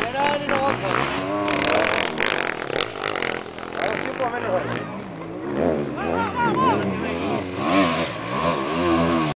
Era el loco. A ver, ¿qué por menos?